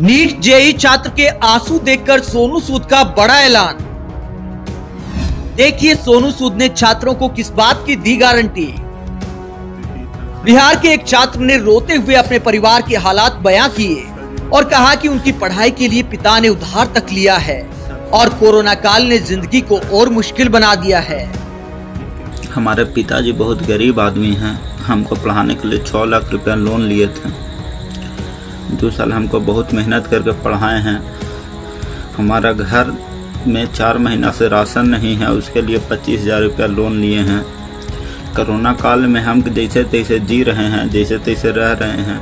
NEET JEE छात्र के आँसू देखकर सोनू सूद का बड़ा ऐलान। देखिए सोनू सूद ने छात्रों को किस बात की दी गारंटी। बिहार के एक छात्र ने रोते हुए अपने परिवार के हालात बयां किए और कहा कि उनकी पढ़ाई के लिए पिता ने उधार तक लिया है और कोरोना काल ने ज़िंदगी को और मुश्किल बना दिया है। हमारे पिताजी बहुत गरीब आदमी हैं। हमको पढ़ाने के लिए छः लाख रुपया लोन लिए थे। दो साल हमको बहुत मेहनत करके पढ़ाए हैं। हमारा घर में चार महीना से राशन नहीं है उसके लिए पच्चीस हज़ार रुपया लोन लिए हैं। कोरोना काल में हम जैसे तैसे जी रहे हैं जैसे तैसे रह रहे हैं।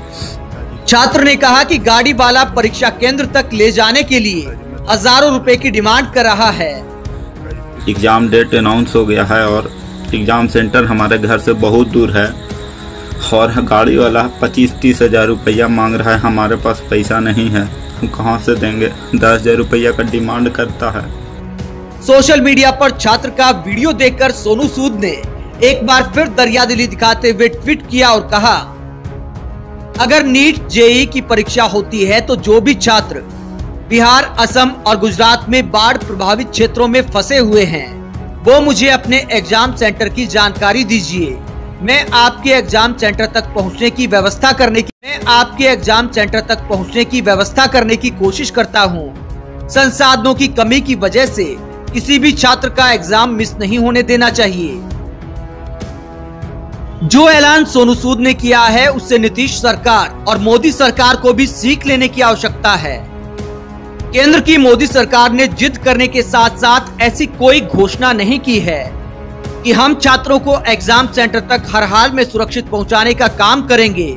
छात्र ने कहा कि गाड़ी वाला परीक्षा केंद्र तक ले जाने के लिए हज़ारों रुपए की डिमांड कर रहा है। एग्ज़ाम डेट अनाउंस हो गया है और एग्ज़ाम सेंटर हमारे घर से बहुत दूर है। और गाड़ी वाला पच्चीस, तीस हज़ार रुपया मांग रहा है, हमारे पास पैसा नहीं है। हम कहाँ से देंगे? दस हज़ार रुपया का डिमांड करता है। सोशल मीडिया पर छात्र का वीडियो देखकर सोनू सूद ने एक बार फिर दरिया दिली दिखाते हुए ट्वीट किया और कहा, अगर नीट जेई की परीक्षा होती है तो जो भी छात्र बिहार, असम और गुजरात में बाढ़ प्रभावित क्षेत्रों में फंसे हुए हैं, वो मुझे अपने एग्ज़ाम सेंटर की जानकारी दीजिए। मैं आपके एग्ज़ाम सेंटर तक पहुँचने की व्यवस्था करने की मैं आपके एग्ज़ाम सेंटर तक पहुँचने की व्यवस्था करने की कोशिश करता हूँ। संसाधनों की कमी की वजह से किसी भी छात्र का एग्ज़ाम मिस नहीं होने देना चाहिए। जो ऐलान सोनू सूद ने किया है, उससे नीतीश सरकार और मोदी सरकार को भी सीख लेने की आवश्यकता है। केंद्र की मोदी सरकार ने जिद करने के साथ साथ ऐसी कोई घोषणा नहीं की है। कि हम छात्रों को एग्ज़ाम सेंटर तक हर हाल में सुरक्षित पहुँचाने का काम करेंगे।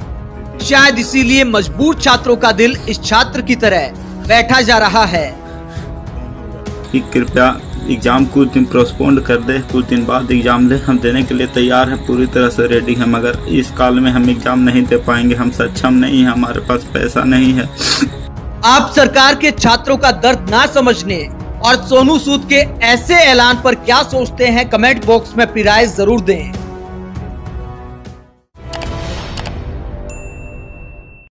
शायद इसीलिए मजबूर छात्रों का दिल इस छात्र की तरह बैठा जा रहा है। कृपया एग्ज़ाम कुछ दिन प्रोस्पोन्ड कर दे कुछ दिन बाद एग्ज़ाम ले। हम देने के लिए तैयार हैं पूरी तरह से रेडी हैं मगर इस काल में हम एग्ज़ाम नहीं दे पाएँगे। हम सक्षम नहीं है हमारे पास पैसा नहीं है। आप सरकार के छात्रों का दर्द ना समझने और सोनू सूद के ऐसे ऐलान पर क्या सोचते हैं, कमेंट बॉक्स में अपनी राय ज़रूर दें।